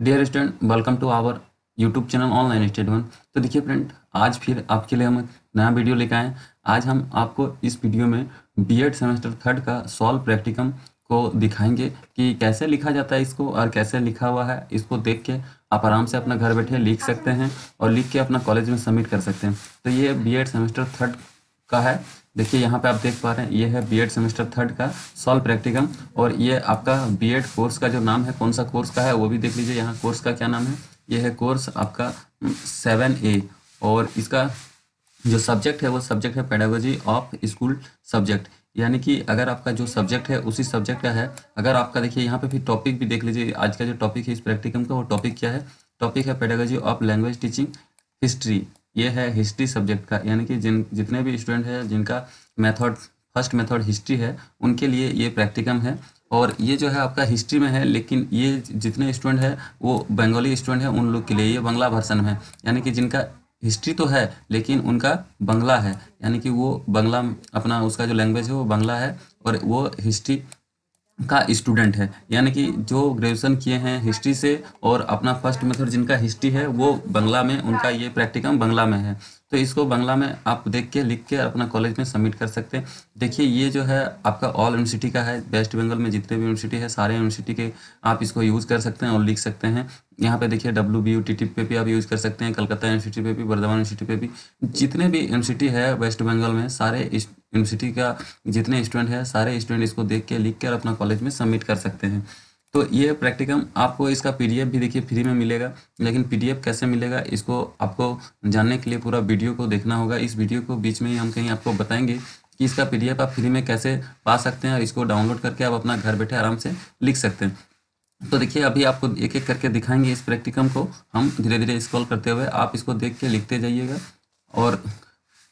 Dear student welcome to our YouTube channel online one तो देखिए friend आज फिर आपके लिए हम नया वीडियो लेकर आए आज हम आपको इस वीडियो में बीएड सेमेस्टर थर्ड का सॉल्व प्रैक्टिकम को दिखाएँगे कि कैसे लिखा जाता है इसको और कैसे लिखा हुआ है। इसको देख के आप आराम से अपना घर बैठे लिख सकते हैं और लिख के अपना कॉलेज में सबमिट कर सकते हैं। तो ये बी सेमेस्टर थर्ड का है। देखिए, यहाँ पे आप देख पा रहे हैं, ये है बीएड सेमेस्टर थर्ड का सॉल्व प्रैक्टिकम और ये आपका बीएड कोर्स का जो नाम है, कौन सा कोर्स का है, वो भी देख लीजिए। यहाँ कोर्स का क्या नाम है? ये है कोर्स आपका सेवन ए और इसका जो सब्जेक्ट है, वो सब्जेक्ट है पेडागोजी ऑफ़ स्कूल सब्जेक्ट यानी कि अगर आपका जो सब्जेक्ट है, उसी सब्जेक्ट का है। अगर आपका, देखिए, यहाँ पे फिर टॉपिक भी देख लीजिए, आज का जो टॉपिक है इस प्रैक्टिकम का, वो टॉपिक क्या है? टॉपिक है pedagogy of language teaching history ये है हिस्ट्री सब्जेक्ट का, यानी कि जिन, जितने भी स्टूडेंट हैं, जिनका मेथड फ़र्स्ट मेथड हिस्ट्री है, उनके लिए ये प्रैक्टिकम है। और ये जो है आपका हिस्ट्री में है, लेकिन ये जितने स्टूडेंट है, वो बंगाली स्टूडेंट है, उन लोग के लिए ये बंगला वर्सन में यानी कि जिनका हिस्ट्री तो है, लेकिन उनका बंगला है। यानी कि वो बंगला, अपना उसका जो लैंग्वेज है, वो बंगला है, और वो हिस्ट्री का स्टूडेंट है। यानी कि जो ग्रेजुएशन किए हैं हिस्ट्री से और अपना फ़र्स्ट मेथड जिनका हिस्ट्री है, वो बंगला में, उनका ये प्रैक्टिकम बंगला में है। तो इसको बंगला में आप देख के, लिख के अपना कॉलेज में सबमिट कर सकते हैं। देखिए, ये जो है आपका ऑल यूनिवर्सिटी का है। वेस्ट बंगाल में जितने भी यूनिवर्सिटी है, सारे यूनिवर्सिटी के आप इसको यूज़ कर सकते हैं और लिख सकते हैं। यहाँ पे देखिए W B U T T पे भी आप यूज़ कर सकते हैं। कलकत्ता यूनिवर्सिटी पे भी, वर्धमान यूनिवर्सिटी पे भी। जितने भी यूनिवर्सिटी है वेस्ट बंगाल में, सारे यूनिवर्सिटी का जितने स्टूडेंट है, सारे स्टूडेंट इसको देख के, लिख कर अपना कॉलेज में सबमिट कर सकते हैं। तो ये प्रैक्टिकम आपको इसका पीडीएफ भी देखिए फ्री में मिलेगा। लेकिन पीडीएफ कैसे मिलेगा, इसको आपको जानने के लिए पूरा वीडियो को देखना होगा। इस वीडियो को बीच में ही हम कहीं आपको बताएँगे कि इसका पीडीएफ आप फ्री में कैसे पा सकते हैं और इसको डाउनलोड करके आप अपना घर बैठे आराम से लिख सकते हैं। तो देखिए, अभी आपको एक एक करके दिखाएँगे इस प्रैक्टिकम को। हम धीरे धीरे स्क्रॉल करते हुए आप इसको देख के लिखते जाइएगा। और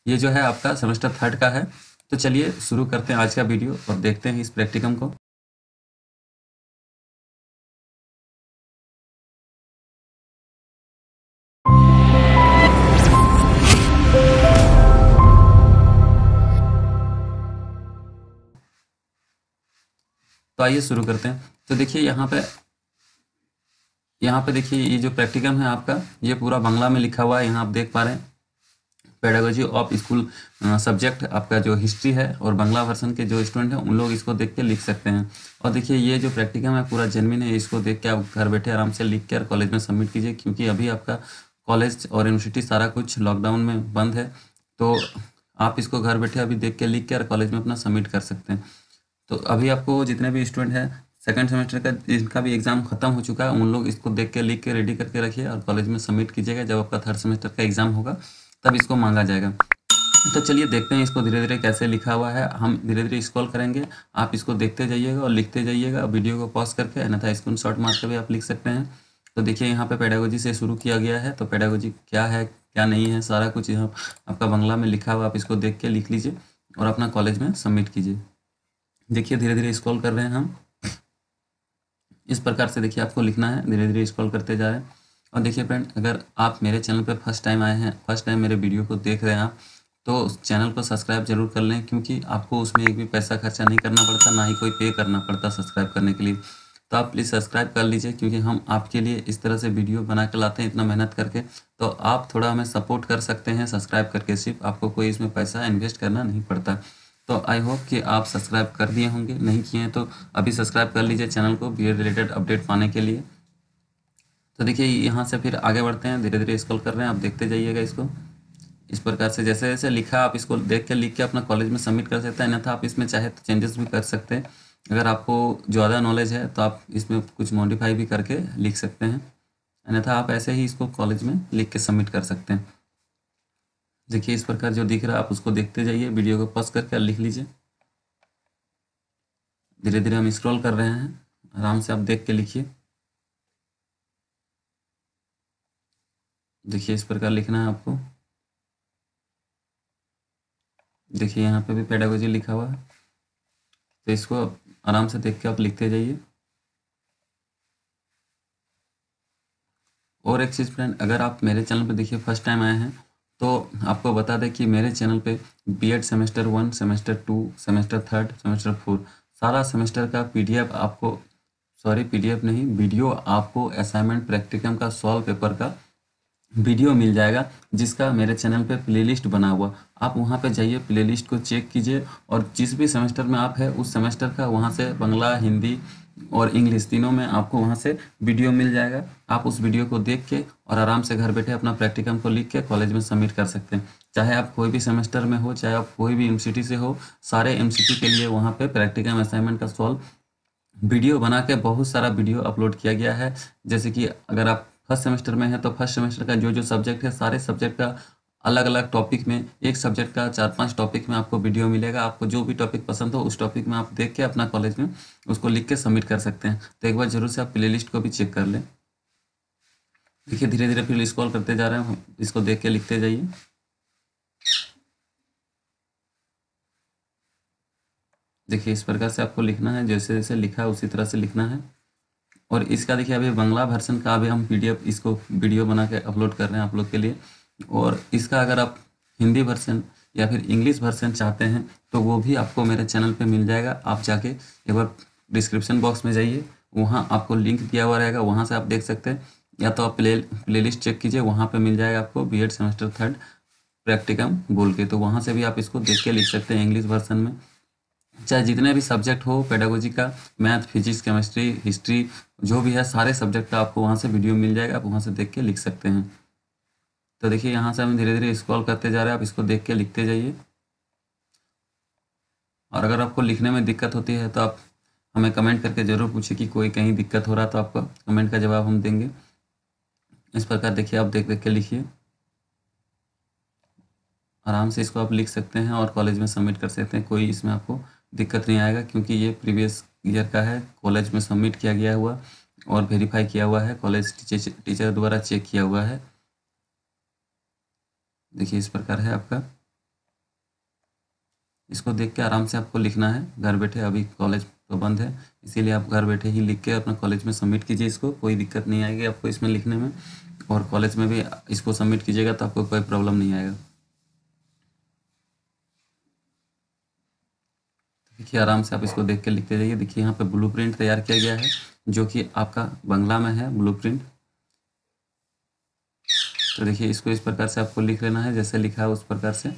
ये जो है आपका सेमेस्टर थर्ड का है। तो चलिए शुरू करते हैं आज का वीडियो और देखते हैं इस प्रैक्टिकम को। तो आइए शुरू करते हैं। तो देखिए यहाँ पे यहाँ पे देखिए ये जो प्रैक्टिकम है आपका, ये पूरा बांग्ला में लिखा हुआ है, यहाँ आप देख पा रहे हैं। पेडागोजी ऑफ़ स्कूल सब्जेक्ट आपका जो हिस्ट्री है और बांग्ला वर्सन के जो स्टूडेंट हैं, उन लोग इसको देख के लिख सकते हैं। और देखिए, ये जो प्रैक्टिकम है, पूरा जेनविन है, इसको देख के आप घर बैठे आराम से लिख के और कॉलेज में सबमिट कीजिए, क्योंकि अभी आपका कॉलेज और यूनिवर्सिटी सारा कुछ लॉकडाउन में बंद है। तो आप इसको घर बैठे अभी देख के लिख के और कॉलेज में अपना सबमिट कर सकते हैं। तो अभी आपको जितने भी स्टूडेंट हैं सेकेंड सेमेस्टर का जिनका भी एग्ज़ाम खत्म हो चुका है, उन लोग इसको देख के लिख के रेडी करके रखिए और कॉलेज में सबमिट कीजिएगा जब आपका थर्ड सेमेस्टर का एग्ज़ाम होगा। तब इसको मांगा जाएगा। तो चलिए देखते हैं इसको धीरे धीरे कैसे लिखा हुआ है। हम धीरे धीरे स्क्रॉल करेंगे। आप इसको देखते जाइएगा और लिखते जाइएगा। वीडियो को पॉज करके अन्यथा स्क्रीन शॉट मार कर भी आप लिख सकते हैं। तो देखिए यहाँ पे पेडागोजी से शुरू किया गया है। तो पेडागोजी क्या है, क्या नहीं है, सारा कुछ यहाँ आपका बंगला में लिखा हुआ आप इसको देख के लिख लीजिए और अपना कॉलेज में सबमिट कीजिए। देखिए धीरे धीरे स्क्रॉल कर रहे हैं हम। इस प्रकार से देखिए आपको लिखना है। धीरे धीरे स्क्रॉल करते जा रहे हैं। और देखिए फ्रेंड अगर आप मेरे चैनल पर फ़र्स्ट टाइम आए हैं फ़र्स्ट टाइम मेरे वीडियो को देख रहे हैं आप तो चैनल को सब्सक्राइब ज़रूर कर लें, क्योंकि आपको उसमें एक भी पैसा खर्चा नहीं करना पड़ता, ना ही कोई पे करना पड़ता सब्सक्राइब करने के लिए। तो आप प्लीज़ सब्सक्राइब कर लीजिए, क्योंकि हम आपके लिए इस तरह से वीडियो बना कर लाते हैं, इतना मेहनत करके। तो आप थोड़ा हमें सपोर्ट कर सकते हैं सब्सक्राइब करके सिर्फ़, आपको कोई इसमें पैसा इन्वेस्ट करना नहीं पड़ता। तो आई होप कि आप सब्सक्राइब कर दिए होंगे, नहीं किए हैं तो अभी सब्सक्राइब कर लीजिए चैनल को बी रिलेटेड अपडेट पाने के लिए। तो देखिए, यहाँ से फिर आगे बढ़ते हैं धीरे धीरे स्क्रॉल कर रहे हैं, आप देखते जाइएगा इसको। इस प्रकार से जैसे जैसे लिखा, आप इसको देख के लिख के अपना कॉलेज में सबमिट कर सकते हैं, अन्यथा आप इसमें चाहे तो चेंजेस भी कर सकते हैं। अगर आपको ज़्यादा नॉलेज है तो आप इसमें कुछ मॉडिफाई भी करके लिख सकते हैं। अन्यथा आप ऐसे ही इसको कॉलेज में लिख के सबमिट कर सकते हैं। देखिए, इस प्रकार जो दिख रहा है, आप उसको देखते जाइए वीडियो को पॉज करके लिख लीजिए। धीरे धीरे हम स्क्रॉल कर रहे हैं, आराम से आप देख के लिखिए। देखिए इस प्रकार लिखना है आपको। देखिए यहाँ पे भी पेडागोजी लिखा हुआ है। तो इसको आराम से देख के आप लिखते जाइए। और एक चीज़ फ्रेंड अगर आप मेरे चैनल पर देखिए फ़र्स्ट टाइम आए हैं तो आपको बता दें कि मेरे चैनल पे BEd semester one semester two semester third semester four सारा सेमेस्टर का पीडीएफ आपको सॉरी पीडीएफ नहीं वीडियो आपको असाइनमेंट प्रैक्टिकम का सॉल्व पेपर का वीडियो मिल जाएगा, जिसका मेरे चैनल पे प्लेलिस्ट बना हुआ। आप वहाँ पे जाइए प्लेलिस्ट को चेक कीजिए और जिस भी सेमेस्टर में आप है, उस सेमेस्टर का वहाँ से बंगला, हिंदी और इंग्लिश तीनों में आपको वहाँ से वीडियो मिल जाएगा। आप उस वीडियो को देख के और आराम से घर बैठे अपना प्रैक्टिकम को लिख के कॉलेज में सबमिट कर सकते हैं। चाहे आप कोई भी सेमेस्टर में हो, चाहे आप कोई भी एमसीटी से हो, सारे एमसीटी के लिए वहाँ पर प्रैक्टिकम असाइनमेंट का सॉल्व वीडियो बना के बहुत सारा वीडियो अपलोड किया गया है। जैसे कि अगर आप फ़र्स्ट सेमेस्टर में है तो फ़र्स्ट सेमेस्टर का जो जो सब्जेक्ट है, सारे सब्जेक्ट का अलग अलग टॉपिक में, एक सब्जेक्ट का चार पाँच टॉपिक में आपको वीडियो मिलेगा। आपको जो भी टॉपिक पसंद हो, उस टॉपिक में आप देख के अपना कॉलेज में उसको लिख के सबमिट कर सकते हैं। तो एक बार ज़रूर से आप प्ले को भी चेक कर लें। देखिए धीरे धीरे फिर स्कॉल करते जा रहे हैं। इसको देख के लिखते जाइए। देखिए, इस प्रकार से आपको लिखना है जैसे जैसे लिखा है, उसी तरह से लिखना है। और इसका देखिए, अभी बंगला वर्सन का अभी हम पीडीएफ इसको वीडियो बना के अपलोड कर रहे हैं आप लोग के लिए। और इसका अगर आप हिंदी वर्सन या फिर इंग्लिश वर्सन चाहते हैं तो वो भी आपको मेरे चैनल पे मिल जाएगा। आप जाके एक बार डिस्क्रिप्शन बॉक्स में जाइए। वहाँ आपको लिंक दिया हुआ रहेगा। वहाँ से आप देख सकते हैं। या तो आप प्ले प्ले चेक कीजिए। वहाँ पर मिल जाएगा आपको बी सेमेस्टर थर्ड प्रैक्टिकम बोल के। तो वहाँ से भी आप इसको देख के लिख सकते हैं इंग्लिश वर्सन में। चाहे जितने भी सब्जेक्ट हो पेडागोजी का मैथ फिजिक्स केमिस्ट्री हिस्ट्री जो भी है, सारे सब्जेक्ट का आपको वहाँ से वीडियो मिल जाएगा, आप वहाँ से देख के लिख सकते हैं। तो देखिए, यहाँ से हम धीरे धीरे स्क्रॉल करते जा रहे हैं, आप इसको देख के लिखते जाइए। और अगर आपको लिखने में दिक्कत होती है तो आप हमें कमेंट करके ज़रूर पूछिए कि कोई कहीं दिक्कत हो रहा तो आपका कमेंट का जवाब हम देंगे। इस प्रकार देखिए, आप देख देख के लिखिए। आराम से इसको आप लिख सकते हैं और कॉलेज में सबमिट कर सकते हैं, कोई इसमें आपको दिक्कत नहीं आएगा क्योंकि ये प्रीवियस ईयर का है, कॉलेज में सबमिट किया गया हुआ और वेरीफाई किया हुआ है, कॉलेज टीचर टीचर द्वारा चेक किया हुआ है। देखिए इस प्रकार है आपका। इसको देख के आराम से आपको लिखना है। घर बैठे अभी कॉलेज तो बंद है, इसीलिए आप घर बैठे ही लिख के अपना कॉलेज में सबमिट कीजिए इसको। कोई दिक्कत नहीं आएगी आपको इसमें लिखने में और कॉलेज में भी इसको सबमिट कीजिएगा तो आपको कोई प्रॉब्लम नहीं आएगा। देखिए, आराम से आप इसको देख के लिखते जाइए। देखिए, यहाँ पे ब्लूप्रिंट तैयार किया गया है, जो कि आपका बंगला में है ब्लूप्रिंट तो देखिए, इसको इस प्रकार से आपको लिख लेना है, जैसे लिखा है उस प्रकार से।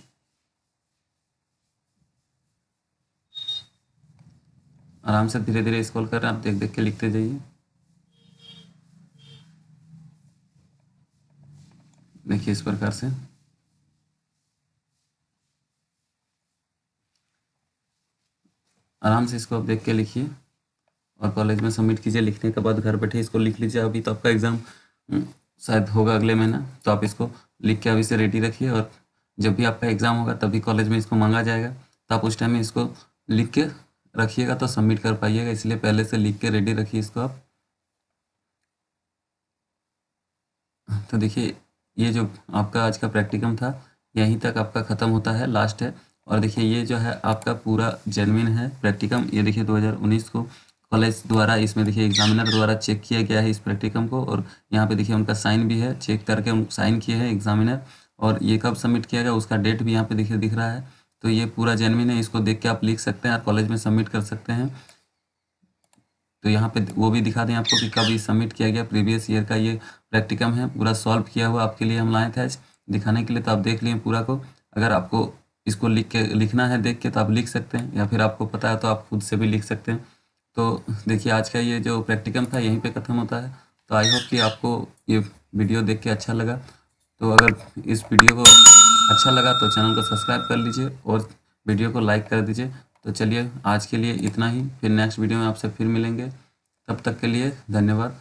आराम से धीरे धीरे स्क्रॉल कर रहे हैं, आप देख देख के लिखते जाइए। देखिए, इस प्रकार से। आराम से इसको आप देख के लिखिए और कॉलेज में सबमिट कीजिए। लिखने के बाद घर बैठे इसको लिख लीजिए। अभी तो आपका एग्ज़ाम हम्म, शायद होगा अगले महीना। तो आप इसको लिख के अभी से रेडी रखिए और जब भी आपका एग्ज़ाम होगा तभी कॉलेज में इसको मांगा जाएगा। तो आप उस टाइम में इसको लिख के रखिएगा तो सबमिट कर पाइएगा। इसलिए पहले से लिख के रेडी रखिए इसको आप। तो देखिए ये जो आपका आज का प्रैक्टिकम था यहीं तक आपका ख़त्म होता है। लास्ट है। और देखिए, ये जो है आपका पूरा जेनविन है प्रैक्टिकम ये देखिए 2019 को कॉलेज द्वारा, इसमें देखिए एग्जामिनर द्वारा चेक किया गया है इस प्रैक्टिकम को और यहाँ पे देखिए उनका साइन भी है। चेक करके साइन किए हैं एग्जामिनर और ये कब सबमिट किया गया, उसका डेट भी यहाँ पे देखिए दिख रहा है। तो ये पूरा जेनविन है, इसको देख के आप लिख सकते हैं और कॉलेज में सबमिट कर सकते हैं। तो यहाँ पे वो भी दिखा दें आपको कि कब ये सबमिट किया गया प्रीवियस ईयर का ये प्रैक्टिकम है, पूरा सॉल्व किया हुआ आपके लिए हम लाए थे दिखाने के लिए तो आप देख लिए पूरा को। अगर आपको इसको लिख के, लिखना है, देख के तो आप लिख सकते हैं, या फिर आपको पता है तो आप खुद से भी लिख सकते हैं। तो देखिए, आज का ये जो प्रैक्टिकम था, यहीं पे ख़त्म होता है। तो आई होप कि आपको ये वीडियो देख के अच्छा लगा। तो अगर इस वीडियो को अच्छा लगा तो चैनल को सब्सक्राइब कर लीजिए और वीडियो को लाइक कर दीजिए। तो चलिए, आज के लिए इतना ही। फिर नेक्स्ट वीडियो में आपसे फिर मिलेंगे। तब तक के लिए धन्यवाद।